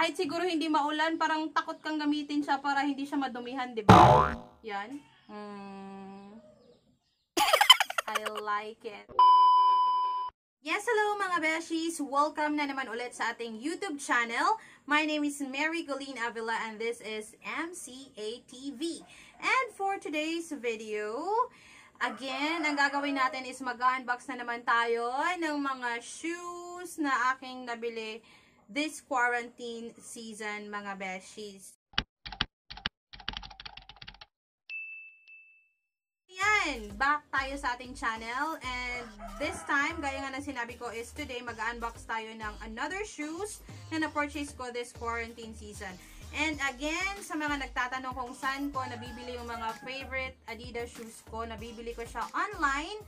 kahit siguro hindi maulan, parang takot kang gamitin siya para hindi siya madumihan, di ba? Yan. Mm. I like it. Yes, hello mga beshies! Welcome na naman ulit sa ating YouTube channel. My name is Mary Colleen Avila and this is MCA TV. And for today's video, again, ang gagawin natin is mag-unbox na naman tayo ng mga shoes na aking nabili this quarantine season mga beshies. Yan, back tayo sa ating channel and this time, gaya nga na sinabi ko is today mag-unbox tayo ng another shoes na na-purchase ko this quarantine season. And again, sa mga nagtatanong kung saan ko nabibili yung mga favorite Adidas shoes ko, nabibili ko siya online.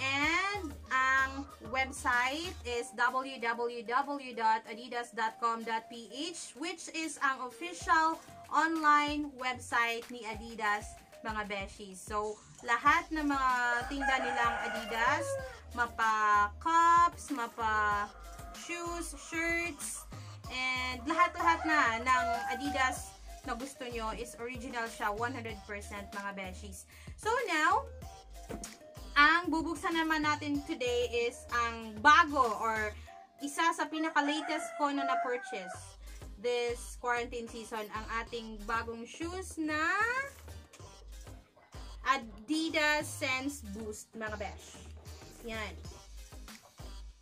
And ang website is www.adidas.com.ph which is ang official online website ni Adidas mga beshies. So, lahat ng mga tinda nilang Adidas, mapa cups, mapa shoes, shirts, and lahat-lahat na ng Adidas na gusto nyo is original siya, 100% mga beshies. So, now, ang bubuksan naman natin today is ang bago or isa sa pinaka-latest ko na na-purchase this quarantine season, ang ating bagong shoes na Adidas Sense Boost, mga besh. Yan.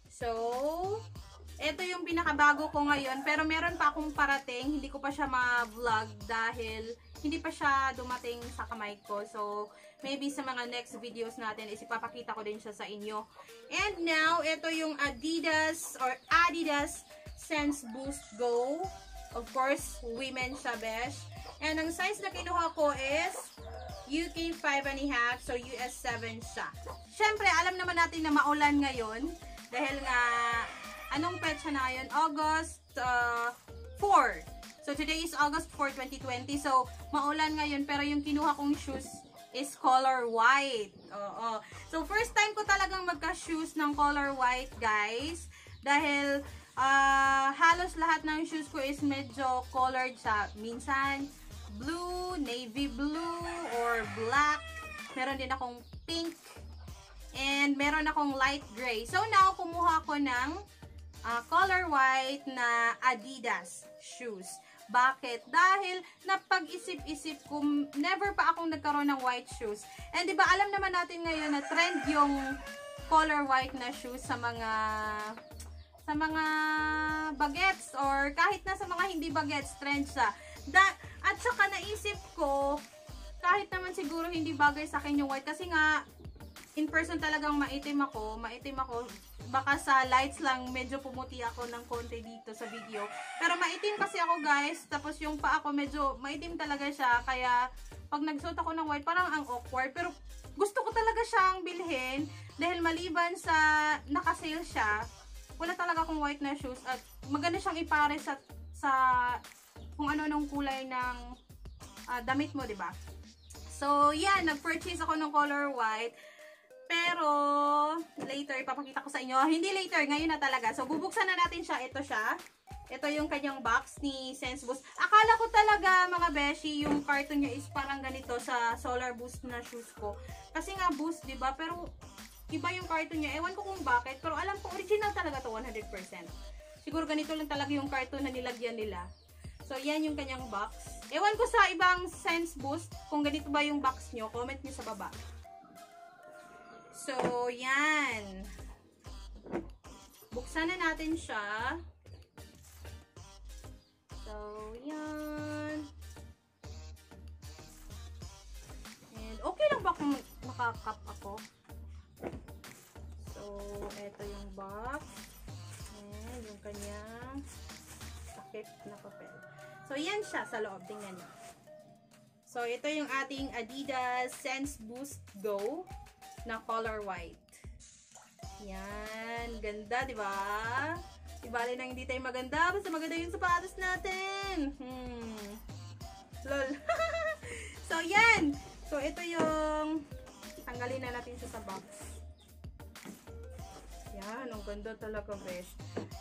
So, ito yung pinakabago ko ngayon. Pero meron pa akong parating. Hindi ko pa siya ma-vlog dahil hindi pa siya dumating sa kamay ko. So, maybe sa mga next videos natin is ipapakita ko din siya sa inyo. And now, ito yung Adidas or Adidas Sense Boost Go. Of course, women siya, besh. And ang size na kinuha ko is UK 5 and a half, so US 7 siya. Siyempre, alam naman natin na maulan ngayon. Dahil nga, anong petsa na ngayon? August uh, 4. So, today is August 4, 2020. So, maulan ngayon, pero yung kinuha kong shoes is color white. Oo. So, first time ko talagang magka-shoes ng color white, guys. Dahil, uh, halos lahat ng shoes ko is medyo colored sa, minsan, blue, navy blue, or black. Meron din akong pink. And meron akong light gray. So now, kumuha ko ng uh, color white na Adidas shoes. Bakit? Dahil napag-isip-isip ko, never pa akong nagkaroon ng white shoes. And di ba alam naman natin ngayon na trend yung color white na shoes sa mga sa mga bagets or kahit na sa mga hindi bagets, trend sa. Da, at saka naisip ko, kahit naman siguro hindi bagay sa akin yung white kasi nga in person talagang maitim ako, maitim ako. Baka sa lights lang medyo pumuti ako ng konti dito sa video. Pero maitim kasi ako guys, tapos yung pa ako medyo maitim talaga siya. Kaya pag nagsuot ako ng white, parang ang awkward. Pero gusto ko talaga siyang bilhin dahil maliban sa nakasale siya, wala talaga akong white na shoes at maganda siyang ipare sa sa kung ano nung kulay ng uh, damit mo, ba? So, yan, nag-purchase ako ng color white. Pero, later, ipapakita ko sa inyo. Hindi later, ngayon na talaga. So, bubuksan na natin siya. Ito siya. Ito yung kanyang box ni Sense Boost. Akala ko talaga, mga beshi, yung carton niya is parang ganito sa Solar Boost na shoes ko. Kasi nga boost, ba diba? Pero, iba yung carton niya. Ewan ko kung bakit. Pero alam ko, original talaga to 100%. Siguro ganito lang talaga yung carton na nilagyan nila. So, yan yung kanyang box. Ewan ko sa ibang Sense Boost, kung ganito ba yung box nyo, comment nyo sa baba. So, yan. Buksan na natin siya. So, yan. And, okay lang ba kung makakap ako? So, eto yung box. And, yung kanyang sakit na papel. So, yan siya sa loob. Tingnan nyo. So, ito yung ating Adidas Sense Boost Go na color white. Yan. Ganda, di ba? Ibali na hindi tayo maganda. Basta maganda yung sapatos natin. Hmm. Lol. so, yan. So, ito yung tanggalin na natin sa box. Yan, ang ganda talaga, besh.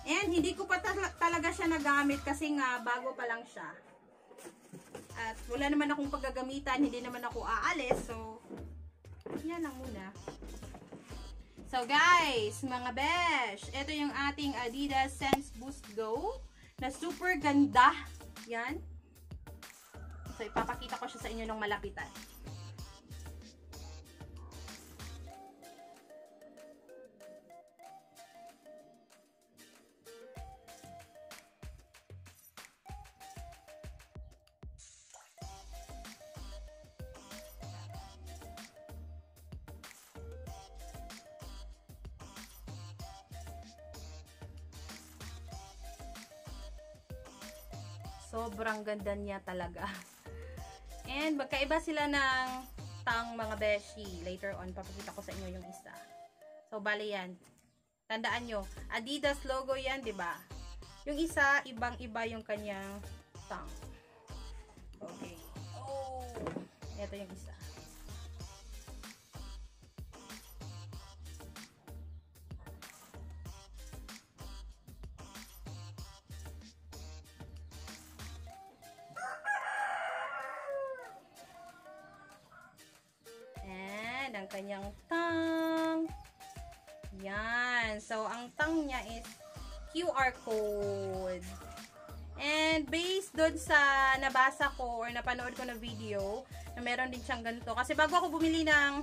And hindi ko pa ta talaga siya nagamit kasi nga bago pa lang siya. At wala naman akong paggagamitan, hindi naman ako aalis. So, yan lang muna. So guys, mga besh, ito yung ating Adidas Sense Boost Go na super ganda. Yan. So, ipapakita ko siya sa inyo ng malapitan. Sobrang ganda niya talaga. And magkaiba sila ng tang mga beshi. Later on, papakita ko sa inyo yung isa. So, bali yan. Tandaan nyo, Adidas logo yan, di ba? Yung isa, ibang-iba yung kanyang tang. Okay. Oh, ito yung isa. Kanyang tang. Yan. So, ang tang niya is QR code. And, based doon sa nabasa ko or napanood ko na video, na meron din siyang ganito. Kasi bago ako bumili ng,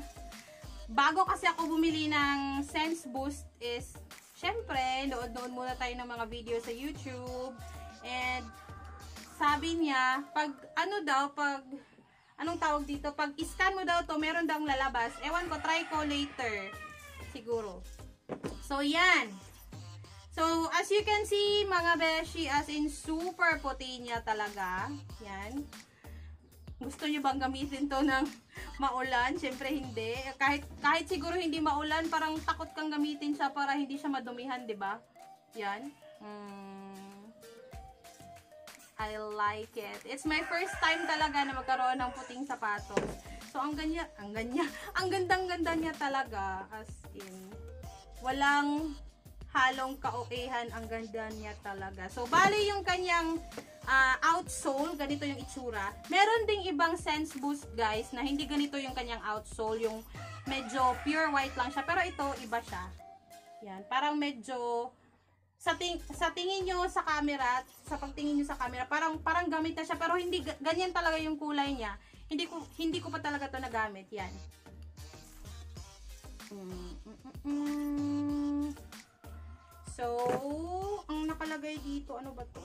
bago kasi ako bumili ng Sense Boost is, syempre, nood-nood muna tayo ng mga video sa YouTube. And, sabi niya, pag, ano daw, pag, anong tawag dito, pag scan mo daw to, meron daw lalabas. Ewan ko, try ko later. Siguro. So, yan. So, as you can see, mga beshi, as in, super puti niya talaga. Yan. Gusto niyo bang gamitin to ng maulan? Siyempre, hindi. Kahit, kahit siguro hindi maulan, parang takot kang gamitin siya para hindi siya madumihan, ba diba? Yan. Hmm. I like it. It's my first time talaga na magkaroon ng puting sapatos. So, ang ganya, ang ganya, ang gandang-ganda niya talaga. As in, walang halong kaokehan. Ang ganda niya talaga. So, bali yung kanyang uh, outsole, ganito yung itsura. Meron ding ibang Sense Boost, guys, na hindi ganito yung kanyang outsole. Yung medyo pure white lang siya. Pero ito, iba siya. Yan. Parang medyo sa, ting sa tingin nyo sa camera, sa pagtingin nyo sa camera, parang parang gamit na siya pero hindi ganyan talaga yung kulay niya. Hindi ko hindi ko pa talaga 'to nagamit, 'yan. Mm, mm, mm, so, ang nakalagay dito, ano ba 'to?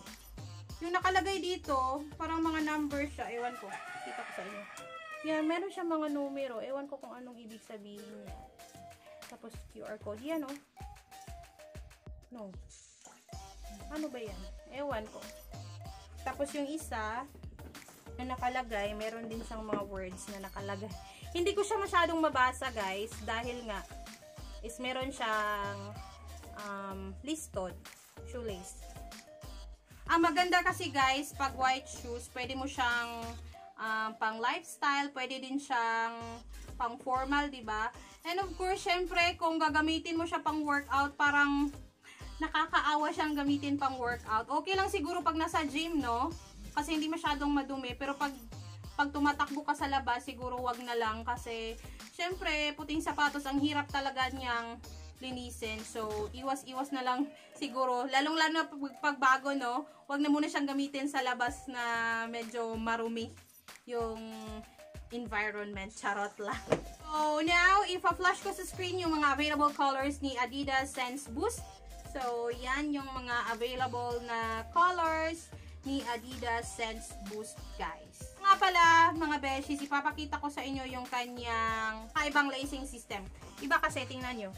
Yung nakalagay dito, parang mga number siya, ewan ko. Kita ko sa inyo. Yan, meron siya mga numero. Ewan ko kung anong ibig sabihin niya. Tapos QR code. Yan, oh. No. Ano ba yan? Ewan ko. Tapos yung isa, na nakalagay, meron din siyang mga words na nakalagay. Hindi ko siya masyadong mabasa, guys, dahil nga, is meron siyang um, listed shoelace. Ang maganda kasi, guys, pag white shoes, pwede mo siyang um, pang lifestyle, pwede din siyang pang formal, ba? And of course, syempre, kung gagamitin mo siya pang workout, parang nakakaawa siyang gamitin pang workout. Okay lang siguro pag nasa gym, no? Kasi hindi masyadong madumi. Pero pag, pag tumatakbo ka sa labas, siguro wag na lang. Kasi, syempre, puting sapatos, ang hirap talaga niyang linisin. So, iwas-iwas na lang siguro. Lalong-lalo pag bago, no? Wag na muna siyang gamitin sa labas na medyo marumi yung environment. Charot lang. So, now, if a-flash ko sa screen yung mga available colors ni Adidas Sense Boost. So, yan yung mga available na colors ni Adidas Sense Boost, guys. Nga pala, mga beshies, ipapakita ko sa inyo yung kanyang kaibang lacing system. Iba kasi, tingnan nyo.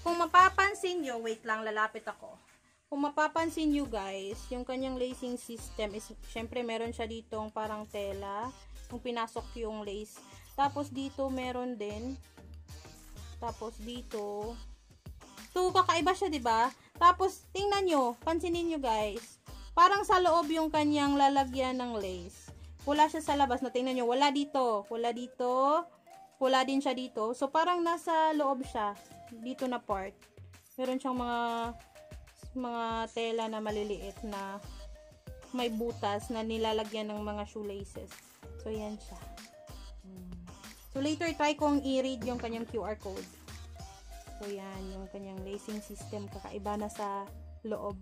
Kung mapapansin nyo, wait lang, lalapit ako. Kung mapapansin nyo, guys, yung kanyang lacing system is, syempre, meron siya ditong parang tela, kung pinasok yung lace. Tapos, dito, meron din. Tapos, dito, So, kakaiba siya, ba? Tapos, tingnan nyo, pansinin nyo guys. Parang sa loob yung kanyang lalagyan ng lace. Wala siya sa labas. No, tingnan nyo, wala dito. Wala dito. Wala din siya dito. So, parang nasa loob siya. dito na part, meron siyang mga mga tela na maliliit na may butas na nilalagyan ng mga shoelaces. So, yan siya. Hmm. So, later try kong i-read yung kanyang QR code. So, yan, yung kanyang lacing system. Kakaiba na sa loob.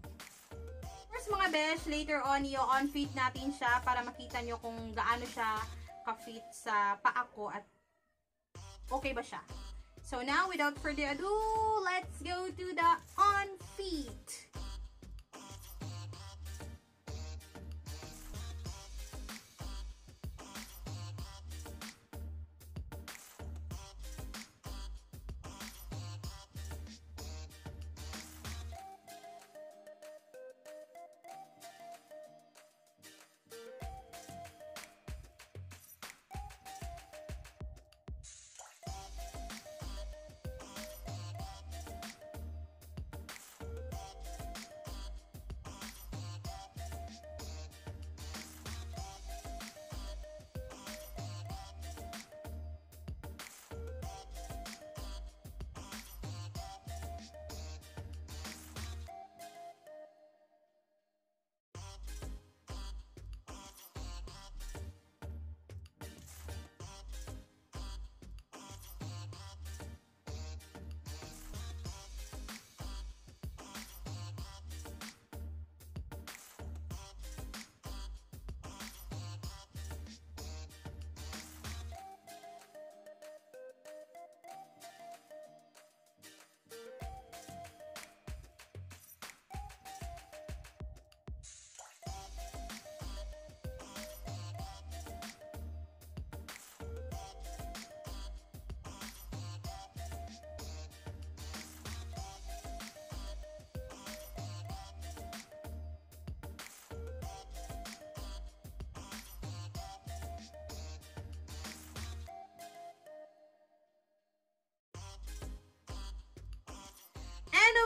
First, mga besh, later on, i-on fit natin siya para makita nyo kung gaano siya ka-fit sa paa ko at okay ba siya. So, now, without further ado, let's go to the on feet.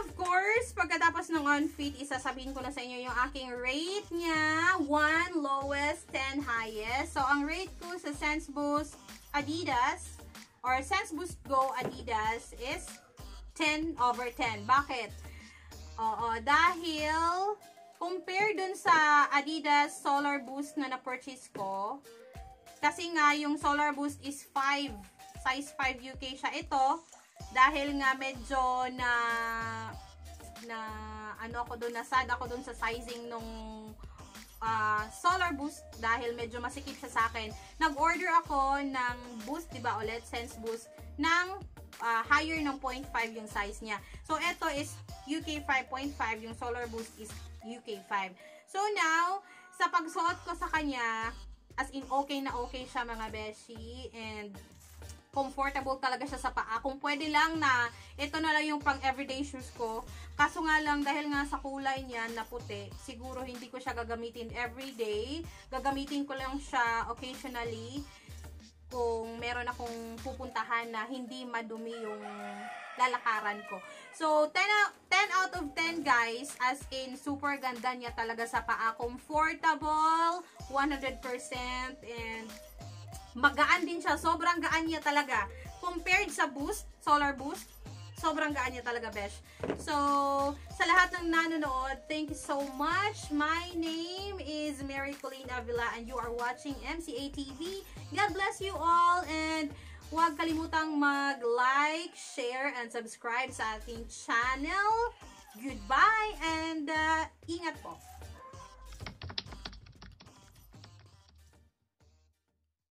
Of course, pagkatapos ng on-fit, isasabihin ko na sa inyo yung aking rate niya. 1 lowest, 10 highest. So, ang rate ko sa Sense Boost Adidas or Sense Boost Go Adidas is 10 over 10. Bakit? Oo, dahil compare dun sa Adidas Solar Boost na na-purchase ko, kasi nga yung Solar Boost is 5, size 5 UK siya. Ito, dahil nga medyo na na ano ako doon nasad ako doon sa sizing nung uh, solar boost dahil medyo masikip siya sa akin. Nag-order ako ng boost 'di ba ulit? Sense boost ng uh, higher ng 0.5 yung size niya. So ito is UK 5.5 yung solar boost is UK 5 so now sa pagsuot ko sa kanya as in okay na okay siya mga beshi and comfortable talaga siya sa paa. Kung pwede lang na ito na lang yung pang everyday shoes ko. Kaso nga lang dahil nga sa kulay niya na puti, siguro hindi ko siya gagamitin everyday. Gagamitin ko lang siya occasionally kung meron akong pupuntahan na hindi madumi yung lalakaran ko. So, 10 out, 10 out of 10 guys, as in super ganda niya talaga sa paa. Comfortable, 100% and magaan din siya. Sobrang gaan niya talaga. Compared sa Boost, Solar Boost, sobrang gaan niya talaga, besh. So, sa lahat ng nanonood, thank you so much. My name is Mary Colleen Avila and you are watching MCA TV. God bless you all and huwag kalimutang mag-like, share, and subscribe sa ating channel. Goodbye and uh, ingat po.